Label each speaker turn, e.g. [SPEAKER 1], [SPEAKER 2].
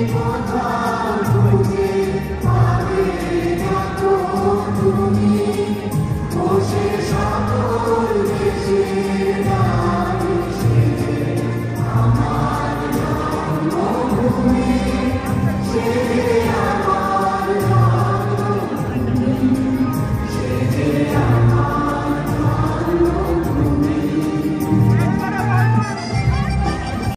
[SPEAKER 1] Lord,